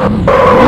Oh!